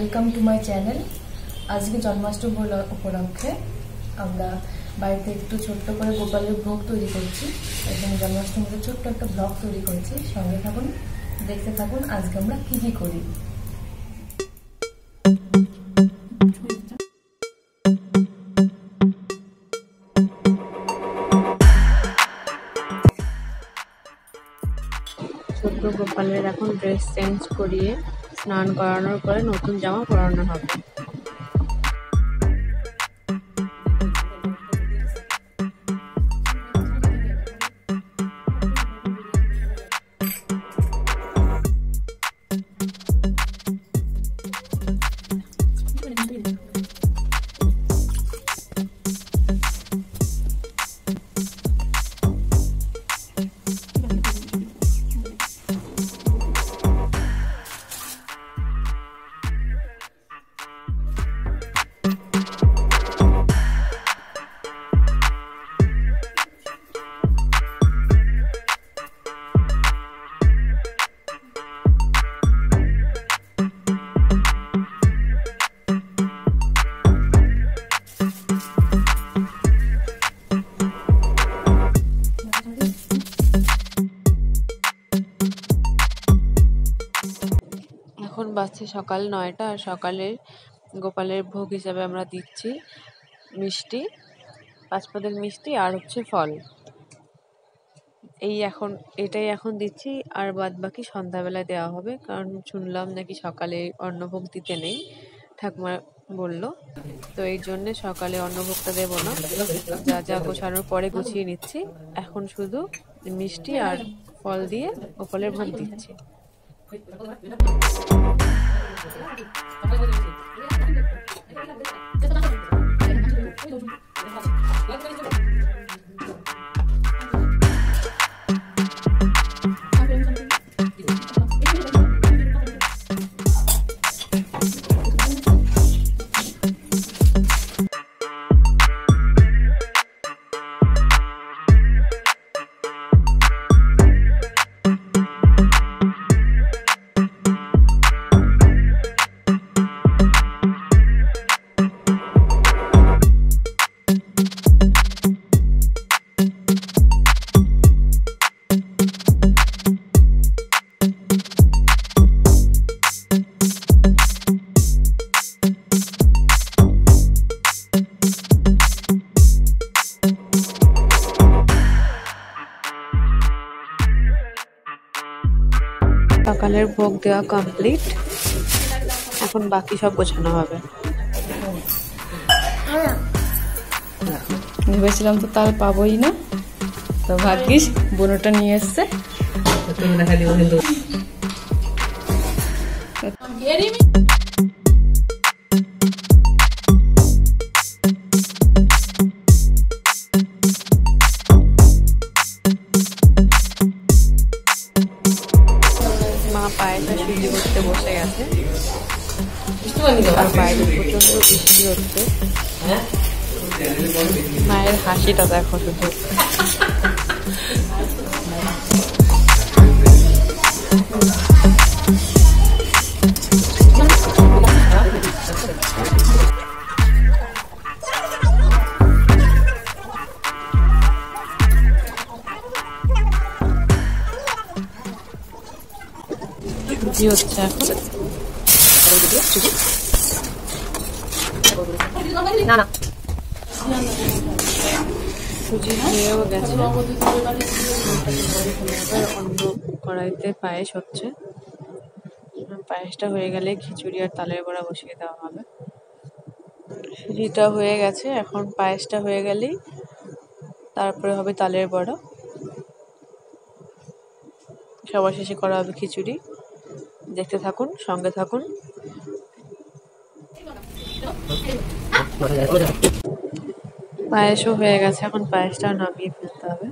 Welcome to my channel আজকে জন্মাষ্টমী উপল- উপলক্ষে আমরা বাড়িতে একটু ছোট্ট করে গোপালের ভোগ তৈরি করছি এবং জন্মাষ্টমীতে ছোট্ট একটা ব্লগ তৈরি করেছি। সঙ্গে থাকুন, দেখতে থাকুন আজকে আমরা কি কি করি। ছোট্ট গোপালের এখন ড্রেস চেঞ্জ করিয়ে স্নান করানোর পরে নতুন জামা পরানো হবে। বাজছে সকাল নয়টা, আর সকালের গোপালের ভোগ হিসাবে আমরা দিচ্ছি মিষ্টি পাঁচপাদের মিষ্টি আর হচ্ছে ফল। এই এখন, এটাই এখন দিচ্ছি, আর বাদ বাকি সন্ধ্যাবেলায় দেওয়া হবে, কারণ শুনলাম নাকি সকালে অন্নভোগ দিতে নেই, ঠাকুমা বলল। তো এই জন্য সকালে অন্নভোগটা দেবো না। যা যা গোছানোর পরে গুছিয়ে নিচ্ছি। এখন শুধু মিষ্টি আর ফল দিয়ে গোপালের ভোগ দিচ্ছি। はい。সকালের ভোগ দেওয়া কমপ্লিট এখন বাকি সব গোছানো হবে। ভেবেছিলাম তো তাল পাবোই না। তো ভাগ্যিস বোনটা নিয়ে এসছে। মায়ের হাসিটা দেখো শুধু কি হচ্ছে এখন না না সুজি খেয়েও গেছে। এবার অন্য কড়াইতে পায়েস হচ্ছে। পায়েসটা হয়ে গেলে খিচুড়ি আর তালের বড়া বসিয়ে দেওয়া হবে। সুজিটা হয়ে গেছে। এখন পায়েসটা হয়ে গেলেই তারপরে হবে তালের বড়া। সবার শেষে করা হবে খিচুড়ি। দেখতে থাকুন সঙ্গে থাকুন। পায়েসও হয়ে গেছে, এখন পায়েসটাও নামিয়ে ফেলতে হবে।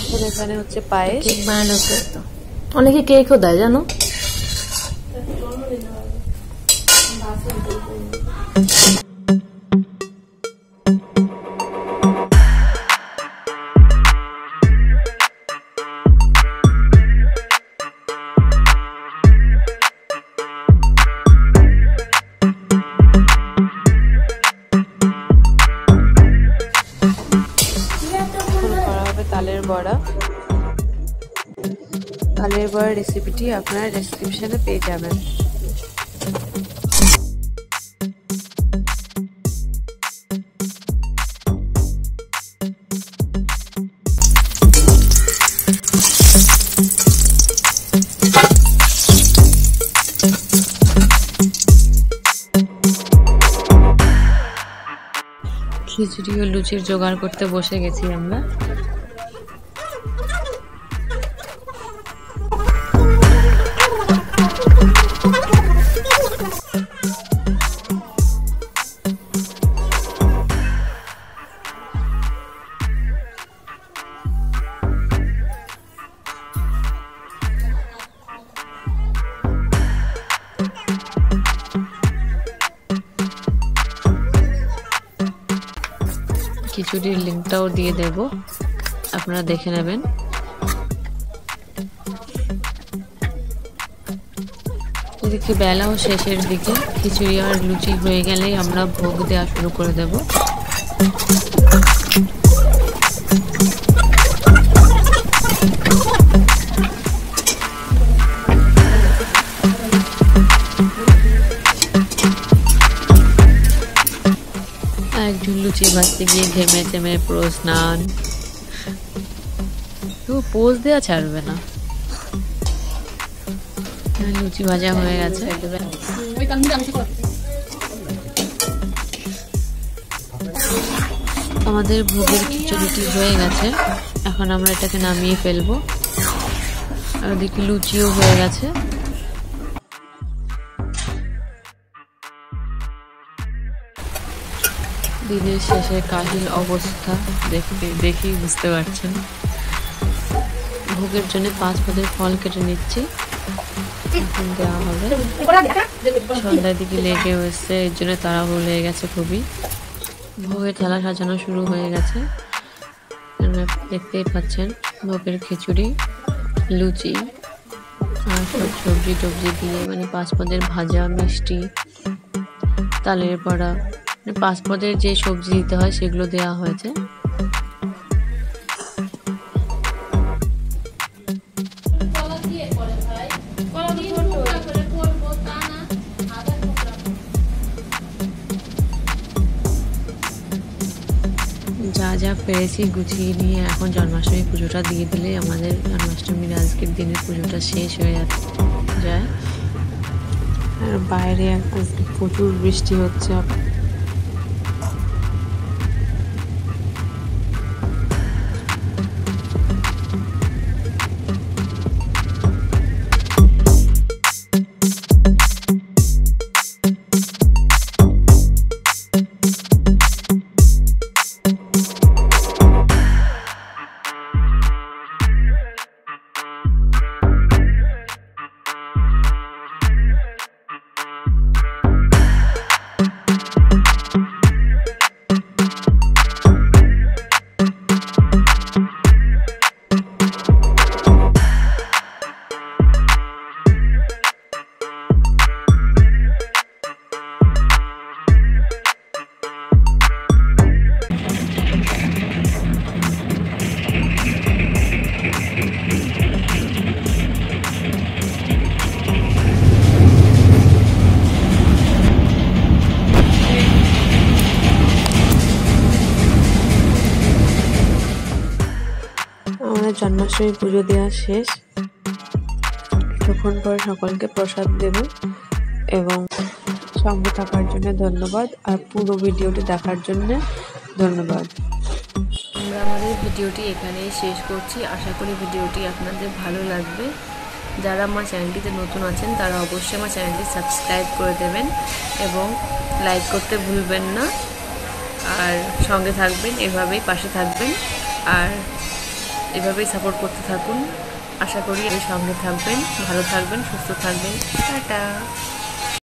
এখন এখানে হচ্ছে পায়েস। অনেকে কেকও দেয়, জানো? বড়া। আলুর বড়া রেসিপিটি আপনারা ডেসক্রিপশানে পেয়ে যাবেন। খিচুড়ি ও লুচির জোগাড় করতে বসে গেছি আমরা। খিচুড়ির লিঙ্কটাও দিয়ে দেব। আপনারা দেখে নেবেন। এদিকে বেলাও শেষের দিকে। খিচুড়ি আর লুচি হয়ে গেলেই আমরা ভোগ দেওয়া শুরু করে দেব। লুচি ভাজতে গিয়ে ঘেমে টেমে পুরো স্নান। তো পোজ দেওয়া ছাড়বে না। লুচি ভাজা হয়ে গেছে। আমাদের ভোগের খিচুড়িটি হয়ে গেছে। এখন আমরা এটাকে নামিয়ে ফেলব। আর ওদিকে লুচিও হয়ে গেছে। দিনের শেষে কাহিল অবস্থা দেখে দেখেই বুঝতে পারছেন। ভোগের জন্য পাঁচ পদের ফল কেটে নিচ্ছি। দেওয়া হবে। সন্ধ্যার দিকে লেগে হয়েছে, এর জন্য তাড়াহুড়ো লেগে গেছে খুবই। ভোগের থালা সাজানো শুরু হয়ে গেছে। দেখতেই পাচ্ছেন ভোগের খিচুড়ি, লুচি, আর সব সবজি টবজি দিয়ে মানে পাঁচ পদের ভাজা, মিষ্টি, তালের বড়া পদের যে সবজি দিতে হয় সেগুলো দেওয়া হয়েছে। যা যা পেরেছি গুছিয়ে নিয়ে এখন জন্মাষ্টমী পুজোটা দিয়ে দিলে আমাদের জন্মাষ্টমীর আজকের দিনের পুজোটা শেষ হয়ে যায় আর বাইরে প্রচুর বৃষ্টি হচ্ছে। আমাদের জন্মাষ্টমী পুজো দেওয়া শেষ। কিছুক্ষণ পর সকলকে প্রসাদ দেব এবং সঙ্গে থাকার জন্য ধন্যবাদ আর পুরো ভিডিওটি দেখার জন্য ধন্যবাদ। আমরা আমাদের ভিডিওটি এখানেই শেষ করছি। আশা করি ভিডিওটি আপনাদের ভালো লাগবে। যারা আমার চ্যানেলটিতে নতুন আছেন, তারা অবশ্যই আমার চ্যানেলটি সাবস্ক্রাইব করে দেবেন এবং লাইক করতে ভুলবেন না। আর সঙ্গে থাকবেন, এভাবেই পাশে থাকবেন। আর এভাবেই সাপোর্ট করতে থাকুন। আশা করি এই সঙ্গে থাকবেন ভালো থাকবেন সুস্থ থাকবেন। টাটা।